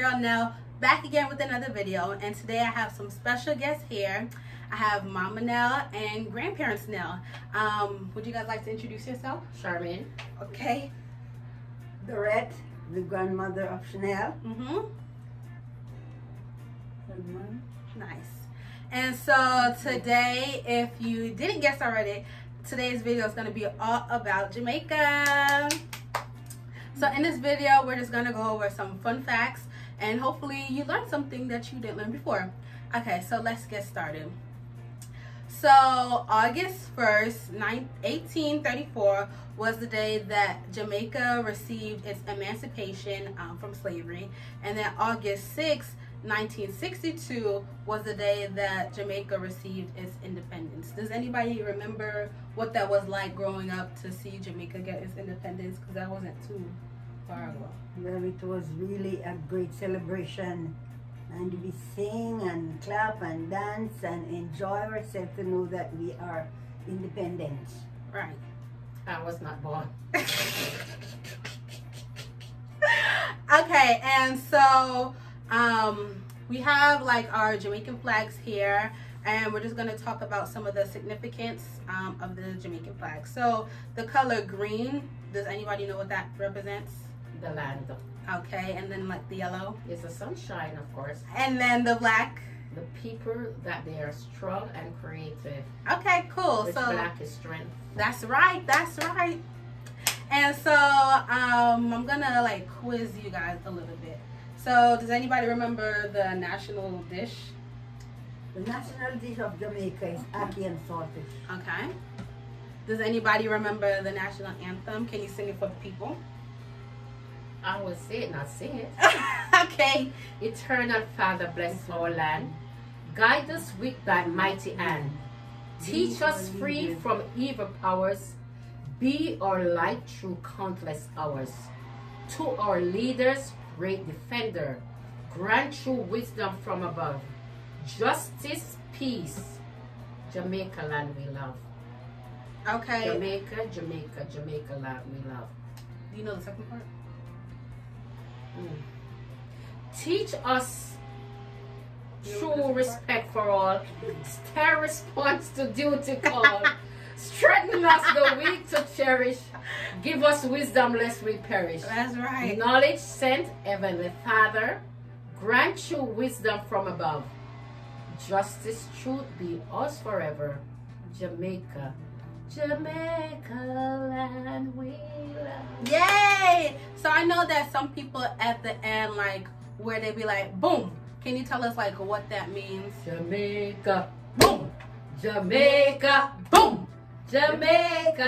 girl Nell back again with another video and today I have some special guests here. I have Mama Nell and Grandparents Nell. Um, would you guys like to introduce yourself? Charmaine. Okay. Dorette, the grandmother of Chanel. Mm-hmm. Nice. And so today, if you didn't guess already, today's video is going to be all about Jamaica. So in this video, we're just going to go over some fun facts and hopefully you learned something that you didn't learn before. Okay, so let's get started. So August 1st, 1834 was the day that Jamaica received its emancipation um, from slavery. And then August 6th, 1962 was the day that Jamaica received its independence. Does anybody remember what that was like growing up to see Jamaica get its independence? Because that wasn't too far ago. Well, it was really a great celebration. And we sing and clap and dance and enjoy ourselves to know that we are independent. Right. I was not born. okay, and so um, we have like our Jamaican flags here and we're just going to talk about some of the significance um, of the Jamaican flag. So the color green, does anybody know what that represents? The land. Okay, and then like the yellow? Is the sunshine, of course. And then the black? The people that they are strong and creative. Okay, cool. Which so black is strength. That's right, that's right. And so um, I'm going to like quiz you guys a little bit. So, does anybody remember the national dish? The national dish of Jamaica is ackee and saltfish. Okay. Does anybody remember the national anthem? Can you sing it for the people? I will say it, not sing it. okay. Eternal Father, bless our land. Guide us with thy mighty hand. Teach us free from evil powers. Be our light through countless hours. To our leaders, great defender. Grant true wisdom from above. Justice, peace. Jamaica land we love. Okay. Jamaica, Jamaica, Jamaica land we love. Do you know the second part? Teach us true respect for all. Stay response to duty call. Strengthen us the weak to cherish. Give us wisdom lest we perish. That's right. Knowledge sent, Heavenly Father. Grant you wisdom from above. Justice, truth be us forever. Jamaica. Jamaica land we love. Yay! So I know that some people at the end, like, where they be like, boom. Can you tell us, like, what that means? Jamaica. Boom! Jamaica. Boom! Jamaica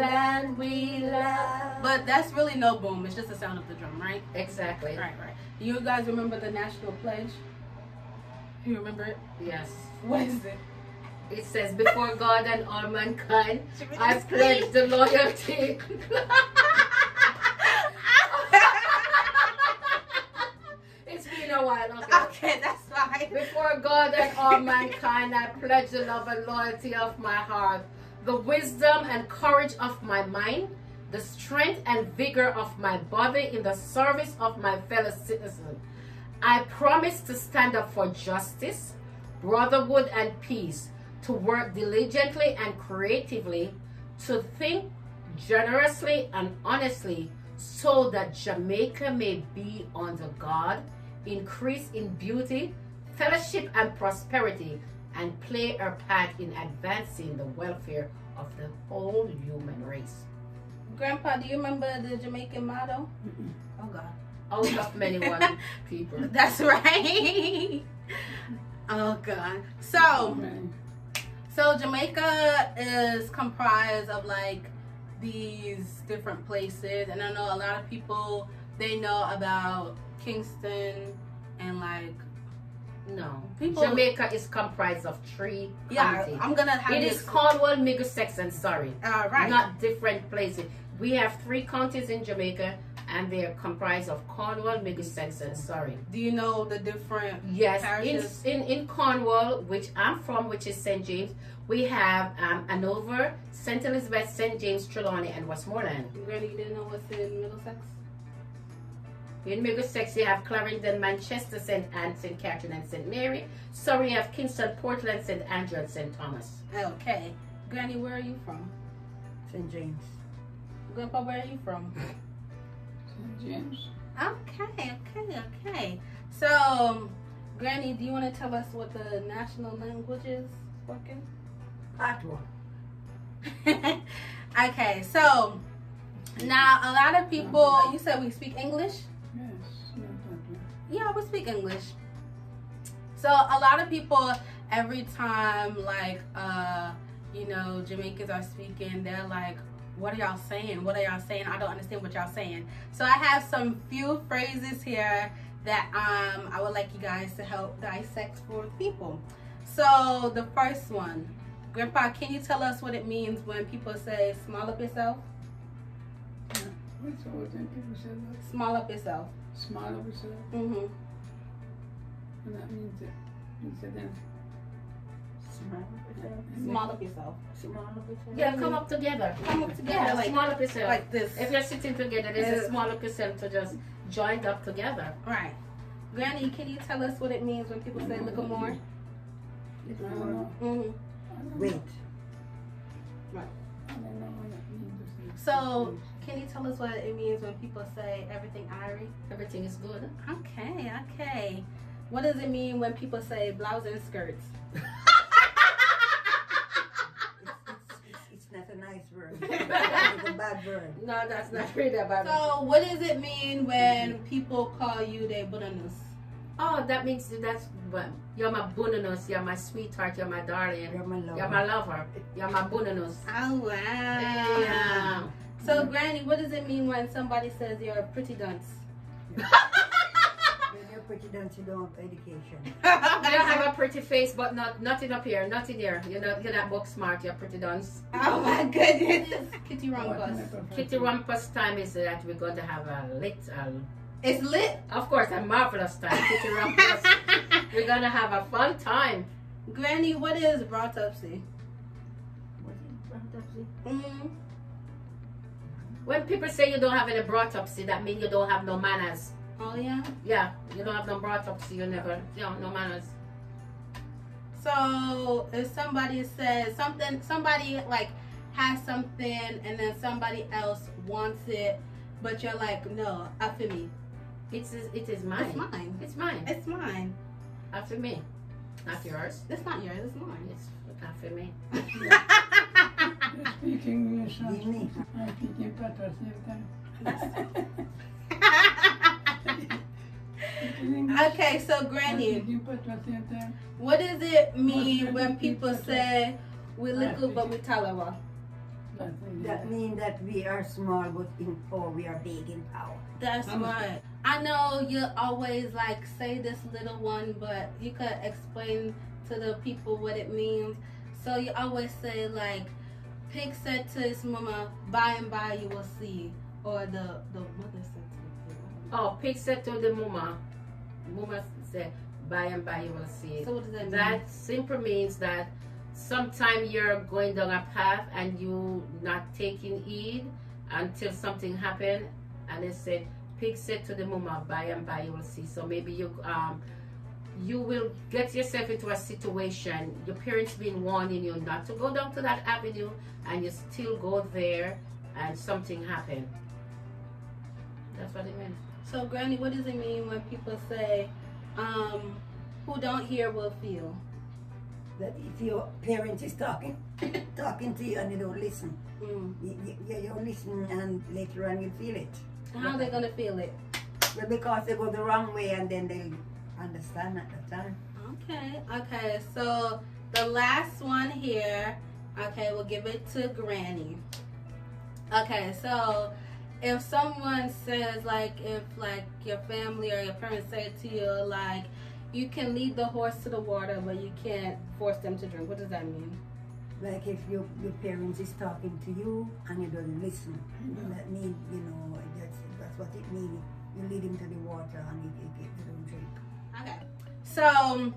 land we love. But that's really no boom. It's just the sound of the drum, right? Exactly. Right, right. Do you guys remember the national pledge? You remember it? Yes. What is it? It says, before God and all mankind, I pledge the loyalty. it's been a while, okay? Okay, that's fine. Before God and all mankind, I pledge the love and loyalty of my heart, the wisdom and courage of my mind, the strength and vigor of my body in the service of my fellow citizens. I promise to stand up for justice, brotherhood, and peace, to work diligently and creatively, to think generously and honestly, so that Jamaica may be under God, increase in beauty, fellowship, and prosperity, and play a part in advancing the welfare of the whole human race. Grandpa, do you remember the Jamaican motto? Oh God. Out of many one people. That's right. oh God. So, so Jamaica is comprised of like these different places, and I know a lot of people they know about Kingston and like No. People- Jamaica is comprised of three yeah. counties. I'm gonna have It is Cornwall, Middlesex, and Surrey. uh, right. Not different places. We have three counties in Jamaica, and they are comprised of Cornwall, Middlesex, and Surrey. do you know the different? Yes, Parishes. in, in in Cornwall, which I'm from, which is St. James, we have um, Hanover, St. Elizabeth, St. James, Trelawny, and Westmoreland. You really didn't know what's in Middlesex? In Middlesex, you have Clarendon, Manchester, St. Ann, St. Catherine, and St. Mary. Surrey, you have Kingston, Portland, St. Andrew, and St. Thomas. Okay. Granny, where are you from? St. James. Grandpa, where are you from? James. Okay, okay, okay. So, Granny, do you want to tell us what the national language is working? Patois. okay, so now a lot of people, you said we speak English? Yes. Yeah, we speak English. So a lot of people, every time like uh, you know, Jamaicans are speaking, they're like, "What are y'all saying? What are y'all saying? I don't understand what y'all saying." So I have some few phrases here that um I would like you guys to help dissect for people. So the first one, Grandpa, can you tell us what it means when people say "small up yourself"? What's the word that people say that? Small up yourself. Smile of yourself. Mhm. And that means that means that then Small of yourself. Small up yourself. Small of yourself. Yeah, come up together. Come up together Yeah, like small up yourself. like this. if you're sitting together, there's a small up yourself to just join up together. Right. Granny, can you tell us what it means when people say look more? I don't know. hmm Wait. know. I don't know what that means. So, can you tell us what it means when people say everything irie? Everything is good. Okay, okay. What does it mean when people say blouse and skirts? It's, it's, it's not a nice word. it's a bad word. No, that's not really about So, what does it mean when people call you de bonanus? Oh, that means that's well, you're my bonus, you're my sweetheart, you're my darling, You're my lover. you're my lover, you're my bonus. Oh, wow. Yeah. So, Granny, what does it mean when somebody says you're a pretty dunce? When you're pretty done, you don't have education. You don't have a pretty face, but not nothing up here, nothing here. You're not you're not book smart. You're pretty dunce. oh, my goodness. Kitty Rumpus. Kitty Rumpus time is that we're going to have a lit, uh, It's lit. of course, a marvelous time. Kitty Rumpus. we're gonna have a fun time. Granny, what is broughtupsy? What is broughtupsy? Mm-hmm. When people say you don't have any broughtupsy, that means you don't have no manners. Oh, yeah? Yeah, you don't have no broughtupsy. You never, you know, no manners. So if somebody says something, somebody like has something, and then somebody else wants it, but you're like, no, after me. It's it is mine. It's mine. It's mine. It's mine. After me, not yours. It's not yours. It's mine. It's after me. You're speaking English and I'm speaking Patois at the same time. Speaking English, okay, so Granny, speaking Patois at the same time. what does it mean when people say we little but we talawa? That means that we are small, but in power we are big in power. That's I'm- right. I know you always like say this little one, but you could explain to the people what it means. So you always say like, pig said to his mama, by and by you will see, or the the mother said to the pig. Oh, pig said to the mama. Mama said, by and by you will see it. So what does that mean? That simply means that sometime you're going down a path and you not taking heed until something happened and they said pig said to the mama by and by you will see so maybe you um you will get yourself into a situation your parents been warning you not to go down to that avenue and you still go there and something happened that's what it means So Granny, what does it mean when people say, um, who don't hear will feel? That if your parent is talking, talking to you and you don't listen, Mm. you, you, you listen and later on you feel it. How are they gonna feel it? Well, because they go the wrong way and then they understand at the time. Okay, okay. So the last one here, okay, we'll give it to Granny. Okay, so if someone says like if like your family or your parents say to you like you can lead the horse to the water but you can't force them to drink, what does that mean? Like if your, your parents is talking to you and you don't listen, Yeah. that mean you know that's that's what it means. You lead him to the water and you, you, you don't drink. Okay. So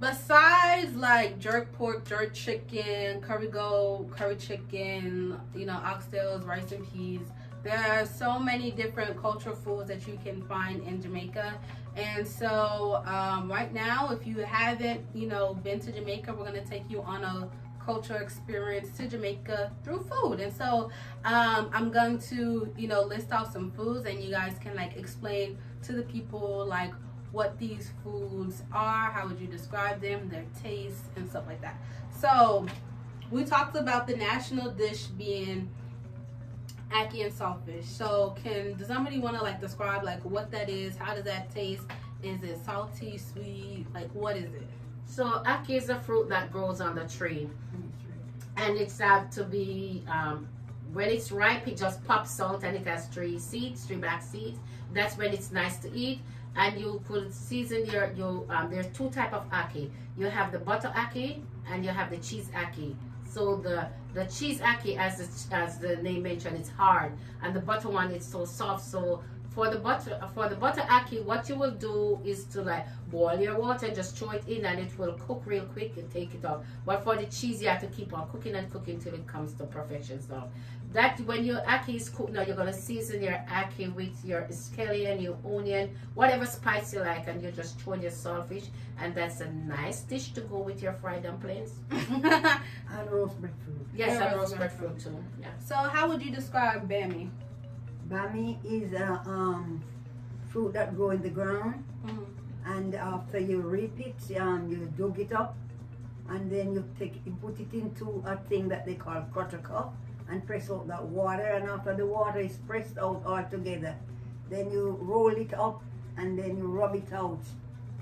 besides like jerk pork, jerk chicken, curry goat, curry chicken, you know, oxtails, rice and peas, There are so many different cultural foods that you can find in Jamaica. And so um, right now, if you haven't, you know, been to Jamaica, we're going to take you on a cultural experience to Jamaica through food. And so um, I'm going to, you know, list out some foods and you guys can like explain to the people like what these foods are, how would you describe them, their taste and stuff like that. So we talked about the national dish being ackee and saltfish. So can does somebody want to like describe like what that is? How does that taste? Is it salty, sweet? Like what is it? So ackee is a fruit that grows on the tree, and it's said to be um, when it's ripe, it just pops out and it has three seeds, three black seeds. That's when it's nice to eat. And you put season your you um, there's two type of ackee. You have the butter ackee and you have the cheese ackee. So the the cheese ackee, as the, as the name mentioned, it's hard, and the butter one it's so soft. So for the butter for the butter ackee, what you will do is to like boil your water, just throw it in, and it will cook real quick and take it off. But for the cheese, you have to keep on cooking and cooking till it comes to perfection. So that when your ackee is cooked now, you're gonna season your ackee with your scallion, your onion, whatever spice you like, and you just throw in your saltfish, and that's a nice dish to go with your fried dumplings. And roast breadfruit. Yes, Yeah, and roast breadfruit too. Yeah. so how would you describe bammy? Bammy is a um, fruit that grow in the ground. Mhm. and after you reap it, um, you dug it up, and then you take you put it into a thing that they call cup, and press out that water. And after the water is pressed out all together, then you roll it up, and then you rub it out,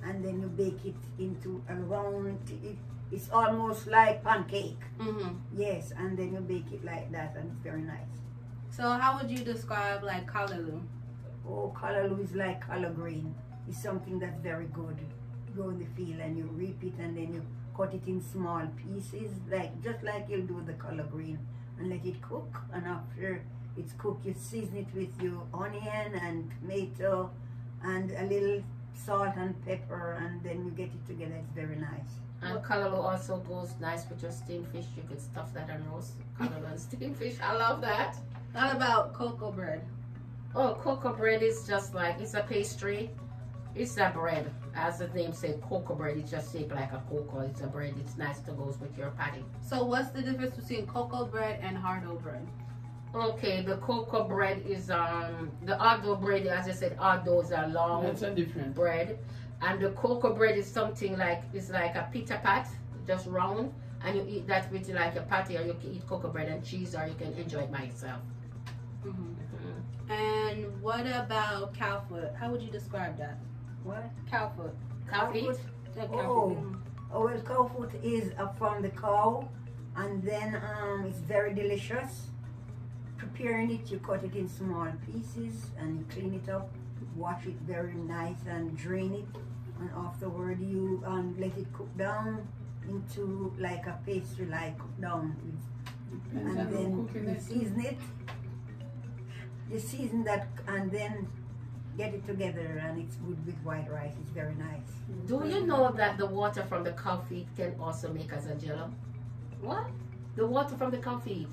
and then you bake it into a round. It, it's almost like pancake. Mhm. Yes, and then you bake it like that, and it's very nice. So how would you describe like callaloo? Oh, callaloo is like collard green. It's something that's very good. You go in the field and you reap it and then you cut it in small pieces, like just like you'll do the collard green, and let it cook. And after it's cooked, you season it with your onion and tomato and a little salt and pepper, and then you get it together. It's very nice. And callaloo also goes nice with your steamed fish. You could stuff that and roast callaloo and steamed fish. I love that. What about cocoa bread? Oh, cocoa bread is just like it's a pastry. It's a bread, as the name said, cocoa bread. It's just shaped like a cocoa. It's a bread. It's nice to go with your patty. So what's the difference between cocoa bread and hard dough bread? Okay, the cocoa bread is um the hard dough bread. As I said, hard doughs are long That's a difference. bread, and the cocoa bread is something like it's like a pita pat, just round, and you eat that with like a patty, or you can eat cocoa bread and cheese, or you can enjoy it by itself. Mhm. And what about cow foot? How would you describe that? What? Cow foot. Cow feet. Cow Oh. foot. Oh, well, cow foot is uh, from the cow, and then um, it's very delicious. Preparing it, you cut it in small pieces and you clean it up, wash it very nice and drain it, and afterward you um, let it cook down into like a pastry, like cook down, Depends and then cooking you it. season it. You season that and then get it together, and it's good with white rice. It's very nice. Do you know that the water from the cow feet can also make us a jello? What? The water from the cow feet.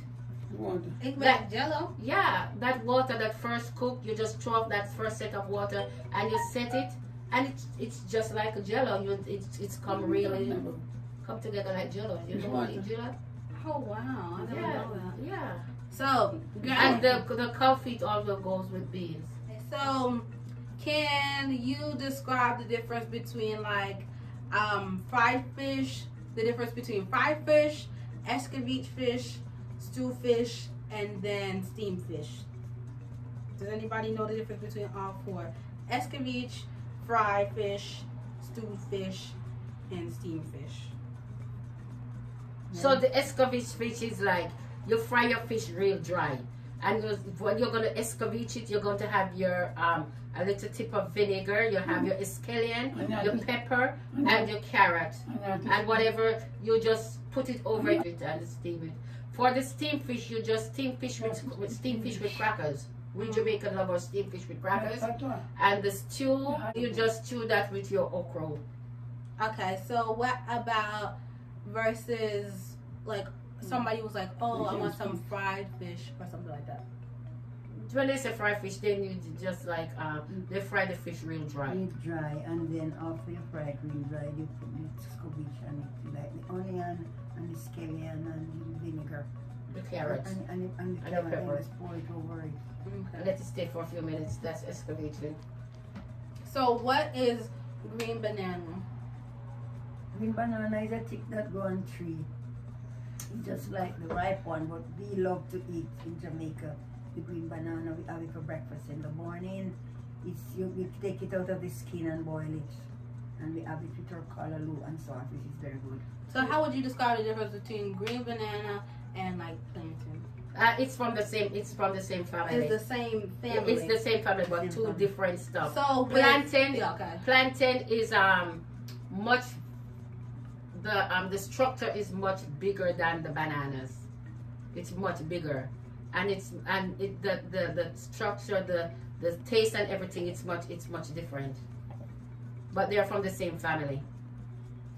Water. It's That- jello. Yeah, that water that first cook, you just throw up that first set of water and you set it, and it's it's just like a jello. You it's it's come mm-hmm. really come together like jello. You know what jello? Oh wow, I never Yeah, know that. yeah. So, And the the cow feet also goes with beans. so can you describe the difference between like um, fried fish, the difference between fried fish, escovitch fish, stew fish, and then steamed fish? Does anybody know the difference between all four? Escovitch, fried fish, stewed fish, and steamed fish. So the escovitch fish is like you fry your fish real dry, and when you're gonna escovitch it, you're going to have your um a little tip of vinegar. You have mm. your scallion, your pepper, mm. and your carrot. and that is- and whatever you just put it over it and steam it. For the steamed fish, you just steam fish with, with steamed fish with crackers. We mm. Jamaican love our steamed fish with crackers. And the stew, you just stew that with your okra. Okay, so what about versus like somebody was like, oh, I want some fried fish or something like that. when they say fried fish, then you just like um, they fry the fish real dry. It dry and then after you fry it real dry, you put the scabbage and it, like the onion and the scallion and the vinegar. The carrots. And, and, and, and the And the carrot and pepper. just pour it over it. Okay. Let it stay for a few minutes. That's escalated. So what is green banana? Green banana is a tick that go on tree. It's just like the ripe one, but we love to eat in Jamaica. The green banana, we have it for breakfast in the morning. It's you, we take it out of the skin and boil it. And we have it with our callaloo and saltfish. It's very good. So how would you describe the difference between green banana and like plantain? Uh, it's from the same. It's from the same family. It's the same family. It's the same family, but Same two family. different stuff. so Plantain. Yeah, okay. Plantain is um much. The um the structure is much bigger than the bananas. It's much bigger, and it's and it the the the structure the the taste and everything it's much it's much different. But they're from the same family.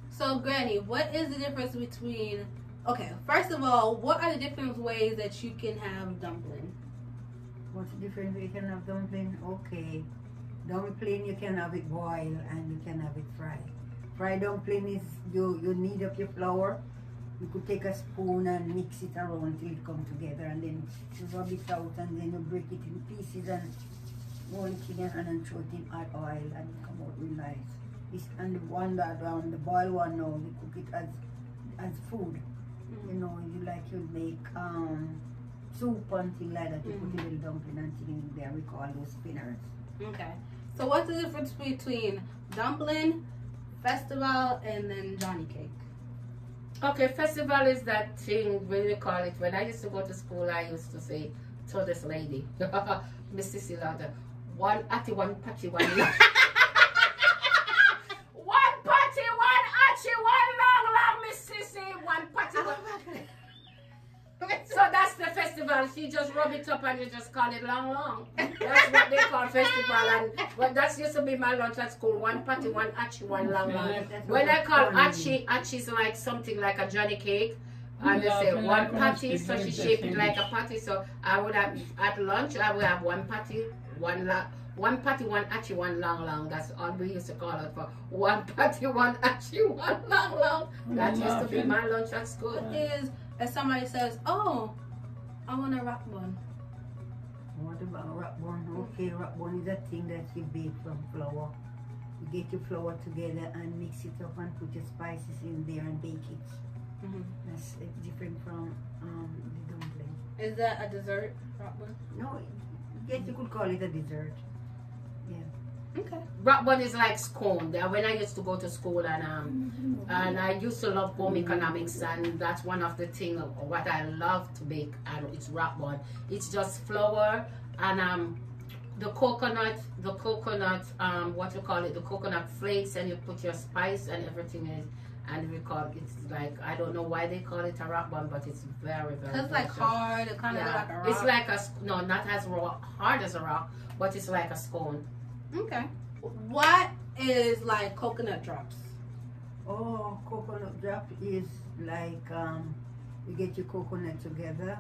So Granny, what is the difference between? Okay, first of all, what are the different ways that you can have dumpling? What's the difference? You can have dumpling, okay. Dumpling you can have it boiled and you can have it fried. Fried dumpling is you you knead up your flour. You could take a spoon and mix it around till it come together and then you rub it out and then you break it in pieces and roll it in your hand and throw it in hot oil and it come out real nice. It's, and the one that um, the boiled one now you cook it as as food. You know, you like you make um soup and thing like that. You put a little dumpling and thing in there. We call those spinners. Okay. So what's the difference between dumpling, festival, and then Johnny cake? Okay, festival is that thing when we call it. When I used to go to school, I used to say to this lady, Mrs. Lauder, one atty, one patchy, one festival. She just rub it up and you just call it long, long. That's what they call festival. And but that's used to be my lunch at school. One patty, one atchi, one long, long. When I call it. achi, achi is like something like a Johnny cake. And they say one like patty, speak so she shaped it like a English. patty. So I would have at lunch I would have one patty, one la, one patty, one achi, one long long. That's all we used to call it for. One patty, one achi, one long long. That used to be my lunch at school. Is if somebody says, "Oh, I want a rock one." What about a rock bun? Okay, rock bun is a thing that you bake from flour. You get your flour together and mix it up and put your spices in there and bake it. Mhm. That's uh, different from um, the dumpling. Is that a dessert rock one? No, yes, you could call it a dessert. Okay. Rock bun is like scone. When I used to go to school and um and I used to love home economics and that's one of the thing of what I love to bake and it's rock bun. It's just flour and um the coconut the coconut um what you call it the coconut flakes and you put your spice and everything in and we call it's like I don't know why they call it a rock bun but it's very very Cause it's like hard, it kind of yeah. like a rock. it's like a no not as raw, hard as a rock but it's like a scone okay. What is like coconut drops? Oh, coconut drop is like um, you get your coconut together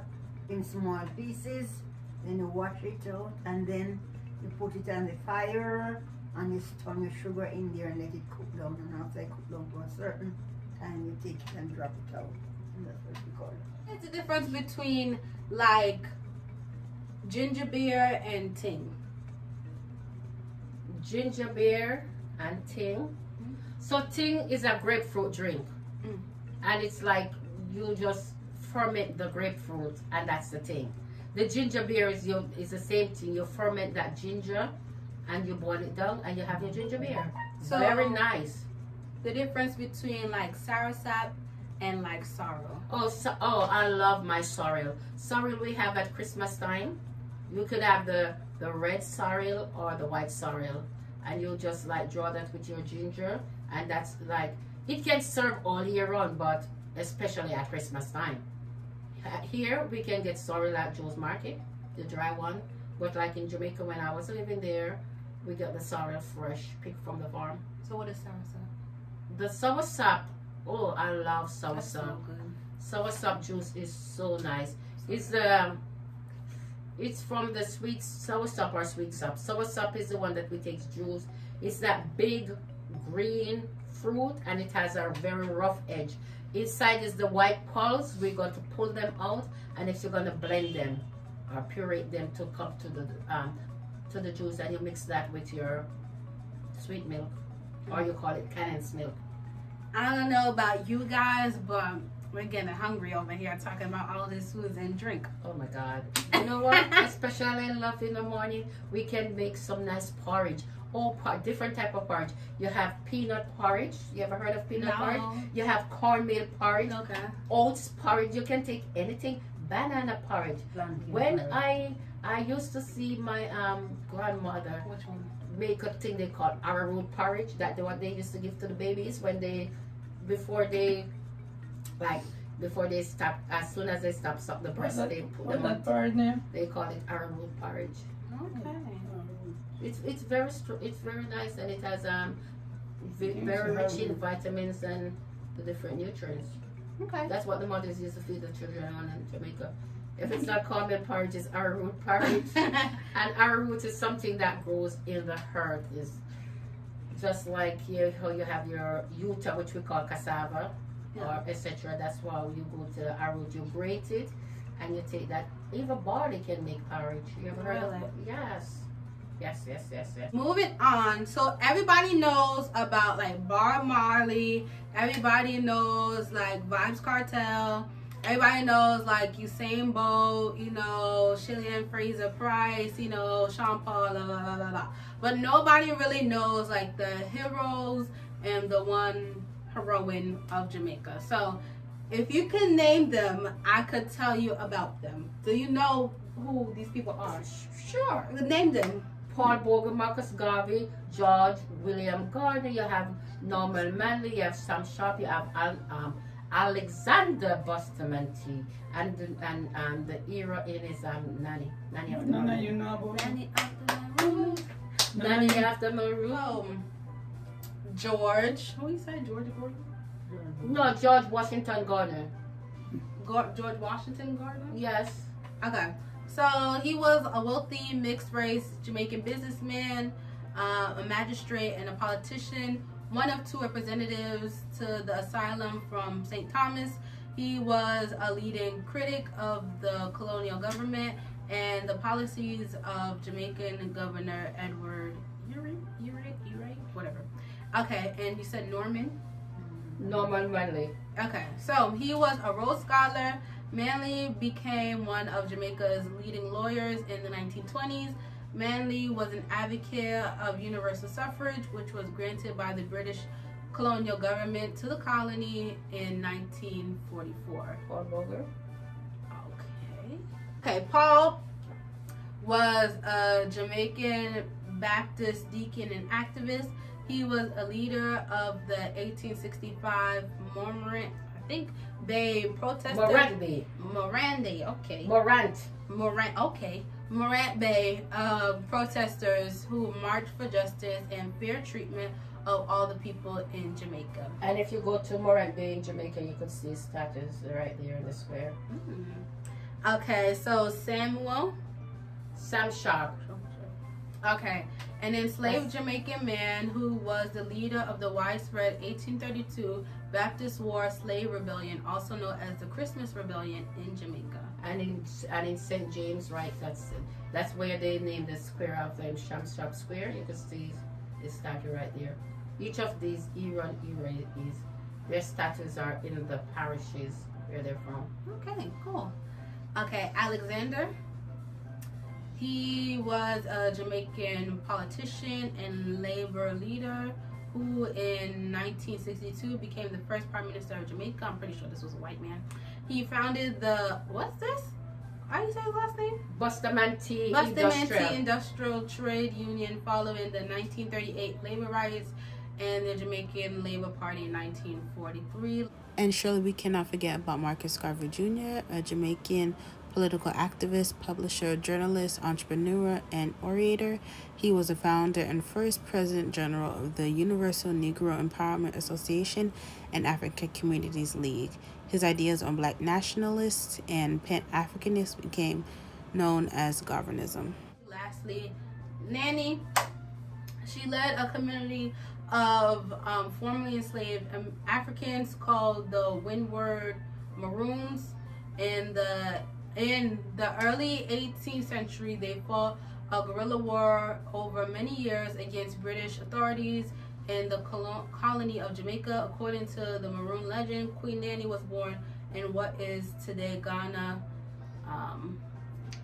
in small pieces, then you wash it out, and then you put it on the fire, and you stir your sugar in there and let it cook down. And after it cook down to a certain time, you take it and drop it out. And that's what we call it. What's the difference between like ginger beer and ting? Ginger beer and ting. So ting is a grapefruit drink. Mm. And it's like you just ferment the grapefruit and that's the thing. The ginger beer is your is the same thing. You ferment that ginger and you boil it down and you have your ginger beer. So Very nice. the difference between like soursop and like sorrel. Oh, so, oh, I love my sorrel. Sorrel we have at Christmas time. You could have the the red sorrel or the white sorrel, and you'll just like draw that with your ginger, and that's like it can serve all year round, but especially at Christmas time. Uh, Here we can get sorrel at Joe's Market, the dry one, but like in Jamaica when I was living there, we got the sorrel fresh, picked from the farm. So what is soursop? The soursop, oh, I love soursop so soursop juice is so nice. It's um It's from the sweet sour sop or sweet sop. Sour sop is the one that we take juice. It's that big green fruit and it has a very rough edge. Inside is the white pulps. We're going to pull them out and if you're going to blend them or puree them to come to the um, to the juice and you mix that with your sweet milk or you call it condensed milk. I don't know about you guys, but we're getting hungry over here talking about all this food and drink. Oh my God. You know what? Especially in love in the morning, we can make some nice porridge. All par- different type of porridge. You have peanut porridge. You ever heard of peanut No. porridge? You have cornmeal porridge, Okay. oats porridge. You can take anything. Banana porridge. When porridge. I I used to see my um grandmother make a thing they call arrowroot porridge. That the what they used to give to the babies when they before they like before they stop as soon as they stop suck the breast they put what's them on that bird name? they call it arrowroot porridge. Okay. It's it's very str- it's very nice and it has um v- very rich in vitamins and the different nutrients. Okay. That's what the mothers used to feed the children on in Jamaica. If it's not cornmeal porridge, it's arrowroot porridge. and arrowroot is something that grows in the earth. Is just like you, how you have your yuta, which we call cassava, or etc. That's why you go to the you grate it, and you take that. Even barley can make porridge. You ever heard Really? of? Yes. Yes, yes, yes, yes. Moving on. So everybody knows about like Bob Marley. Everybody knows like Vybz Kartel. Everybody knows like Usain Bolt, you know, Shelly-Ann Fraser-Pryce, you know, Sean Paul, la la la la la. But nobody really knows like the heroes and the one heroine of Jamaica. So if you can name them, I could tell you about them. Do you know who these people are? Sure. Name them. Paul Bogle, Marcus Garvey, George William Gardner. You have Norman Manley. You have Sam Sharpe. You have Al, um, Alexander Bustamante, and and and the era in is um Nanny Nanny after None of Maroon. you know about it. Nanny of the Maroon. Nanny after Maroon. Oh, George. Who you say? George Gordon? No, George Washington Gardner. Go- George Washington Gardner? Yes. Okay. So he was a wealthy mixed race Jamaican businessman, uh, a magistrate, and a politician. One of two representatives to the asylum from St. Thomas. He was a leading critic of the colonial government and the policies of Jamaican Governor Edward Okay, and you said Norman. Norman Manley. Okay, so he was a Rhodes Scholar. Manley became one of Jamaica's leading lawyers in the 1920s. Manley was an advocate of universal suffrage, which was granted by the British colonial government to the colony in 1944. Paul Bogle. Okay. Okay, Paul was a Jamaican Baptist deacon and activist. He was a leader of the 1865 Mormont, I think, Bay protesters. Morant Bay. Morande, okay. Morant. Morant, okay. Morant Bay uh, protesters who marched for justice and fair treatment of all the people in Jamaica. And if you go to Morant Bay in Jamaica, you can see statues right there in the square. Mm. Okay, so Samuel. Sam Sharpe. Okay, an enslaved Jamaican man who was the leader of the widespread 1832 Baptist War slave rebellion, also known as the Christmas Rebellion in Jamaica. and in and in St. James, right? That's that's where they named the square of them Shamshop Square. You can see the statue right there. Each of these Iran era is their statues are in the parishes where they're from. Okay, cool. Okay, Alexander. He was a Jamaican politician and labor leader who in 1962 became the first prime minister of Jamaica. I'm pretty sure this was a white man. He founded the, what's this? How do you say his last name? Bustamante Bustamante Industrial. Industrial Trade Union following the 1938 labor riots and the Jamaican Labor Party in 1943. And surely we cannot forget about Marcus Garvey Jr., a Jamaican political activist, publisher, journalist, entrepreneur, and orator. He was a founder and first president general of the Universal Negro Empowerment Association and African Communities League. His ideas on black nationalists and pan Africanists became known as Galvanism. Lastly, Nanny, she led a community of um, formerly enslaved Africans called the Windward Maroons. In the in the early 18th century, they fought a guerrilla war over many years against British authorities in the colony of Jamaica. According to the Maroon legend, Queen Nanny was born in what is today Ghana um,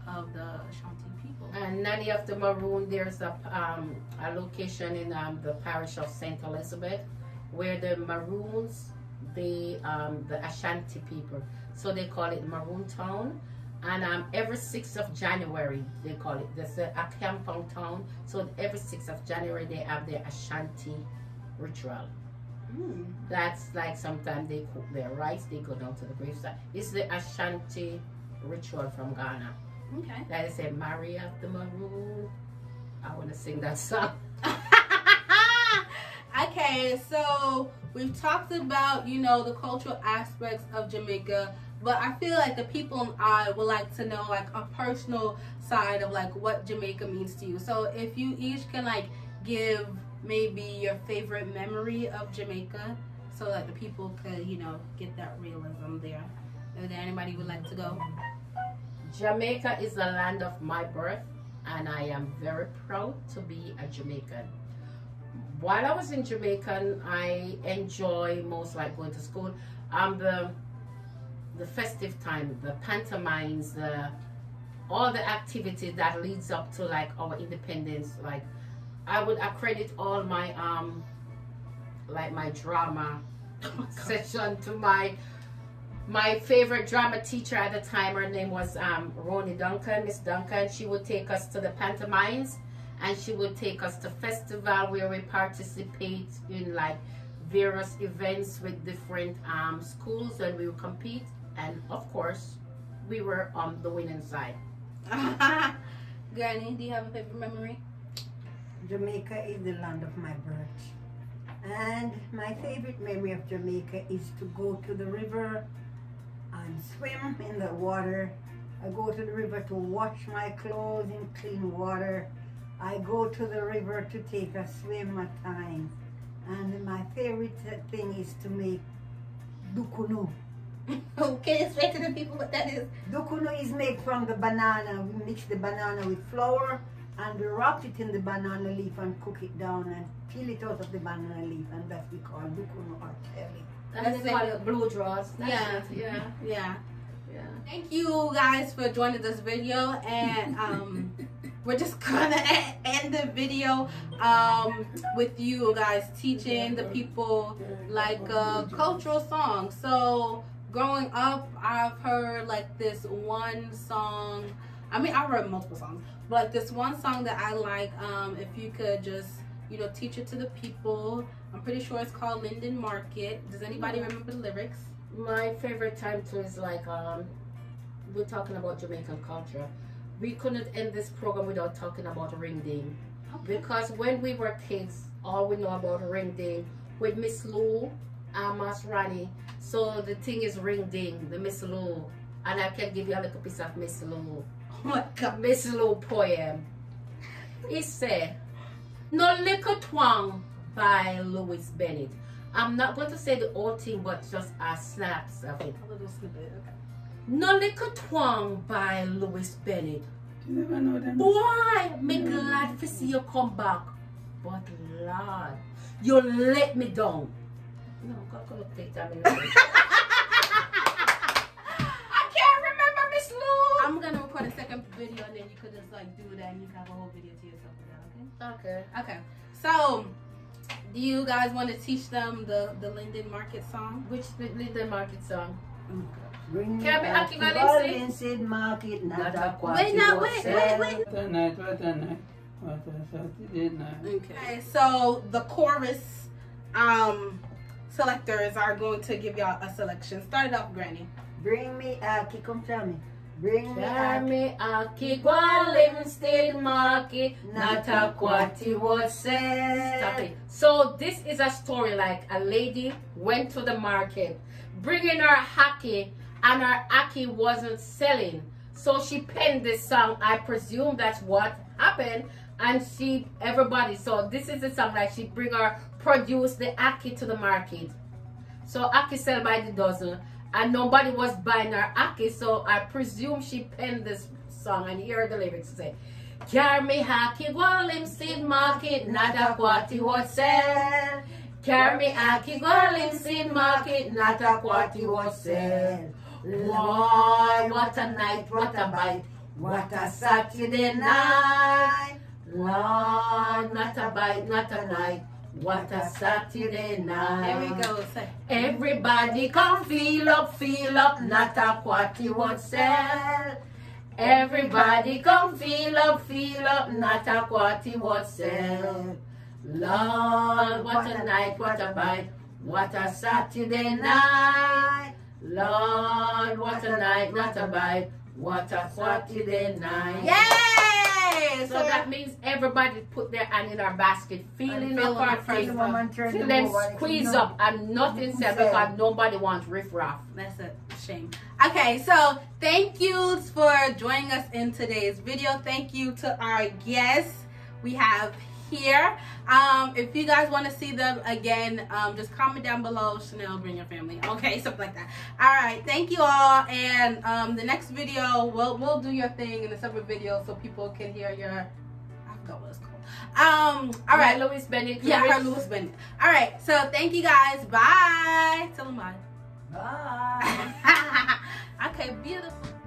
of the Ashanti people. And Nanny of the Maroon, there's a, um, a location in um, the parish of St. Elizabeth where the Maroons, the, um, the Ashanti people, so they call it Maroon Town. And um, every 6th of January, they call it, there's a, a compound town. So every 6th of January, they have their Ashanti ritual. Mm. That's like sometimes they cook their rice, they go down to the graveside. It's the Ashanti ritual from Ghana. Okay. That is a Maria the Maroon. I want to sing that song. okay, so we've talked about, you know, the cultural aspects of Jamaica, but I feel like the people and I would like to know like a personal side of like what Jamaica means to you. So if you each can like give maybe your favorite memory of Jamaica so that the people could, you know, get that realism there. Is there anybody would like to go? Jamaica is the land of my birth and I am very proud to be a Jamaican. While I was in Jamaica, I enjoy most like going to school. I'm the the festive time, the pantomimes, the all the activities that leads up to like our independence. Like I would accredit all my um like my drama oh session to my my favorite drama teacher at the time, her name was um, Roni Duncan, Miss Duncan. She would take us to the pantomimes and she would take us to festival where we participate in like various events with different um, schools and we would compete. And of course, we were on the winning side. Granny, do you have a favorite memory? Jamaica is the land of my birth. And my favorite memory of Jamaica is to go to the river and swim in the water. I go to the river to wash my clothes in clean water. I go to the river to take a swim at times. And my favorite thing is to make dukunu. okay, explain to the people what that is. Dukunu is made from the banana. We mix the banana with flour and we wrap it in the banana leaf and cook it down and peel it out of the banana leaf and that we call dukunu or telly. That's they call it blow draws. yeah, yeah, yeah, yeah. Thank you guys for joining this video, and um, we're just gonna end the video um with you guys teaching the people like a cultural song. So growing up, I've heard like this one song. I mean, I've heard multiple songs, but this one song that I like. Um, if you could just you know teach it to the people I'm pretty sure it's called Linstead Market. Does anybody remember the lyrics? My favorite time too is like um, we're talking about Jamaican culture. We couldn't end this program without talking about ring ding. Okay. Because when we were kids, all we know about ring ding with Miss Lou and Mas Rani. So the thing is ring ding, the Miss Lou. And I can give you a little piece of Miss Lou. Oh my God. Miss Lou poem. It said, no little twang by Louise Bennett. I'm not going to say the whole thing, but just a snaps of it. A little snippet, okay. No Little Twang by Louise Bennett. You never know them. Why? Me glad to see you come back. But Lord, you let me down. No, I'm gonna take that in I can't remember Miss Lou. I'm gonna record a second video and then you could just like do that and you can have a whole video to yourself with that, okay? Okay. Okay. So do you guys want to teach them the the Linstead Market song? Which Linstead Market song? Bring Can me back to Market, not a Wait, now, wait, wait, wait. What night, what night. What Saturday night. Okay, so the chorus um selectors are going to give y'all a selection. Start it up, Granny. Bring me a come tell me. Bring me a Kigwa State Market, not a Kwati was said. So this is a story like a lady went to the market, bringing her haki, and her aki wasn't selling. So she penned this song. I presume that's what happened. And she, everybody, so this is the song like she bring her, produce the ackee to the market. So ackee sell by the dozen. And nobody was buying her ackee. So I presume she penned this song and here are the lyrics say. Carry ackee, him seed market, not a what was sell. Carry ackee, him seed market, not a what he was sell. Lord, what a night, what a bite, what a Saturday night. Lord, not a bite, not a night, what a Saturday night. Here we go. Say. Everybody come feel up, feel up, not a what you want sell. Everybody come feel up, feel up, not a what you want sell. Lord, what a night, what a bite, what a Saturday night. Lord, what a night, what a bite, what a Saturday night. Yay! So that means everybody put their hand in our basket, feeling feeling up our the feet, The woman turn them them squeeze up and nothing said Said. because nobody wants riffraff. That's a shame. Okay, so thank you for joining us in today's video. Thank you to our guests we have here. Um, if you guys want to see them again, um, just comment down below. Chanel, bring your family. Okay, something like that. All right, thank you all. And um, the next video, we'll we'll do your thing in a separate video so people can hear your. I forgot what it's called. Um. All right. Louise Bennett. Yeah, her Louise Bennett. All right. So thank you guys. Bye. Tell them bye. Bye. okay, beautiful.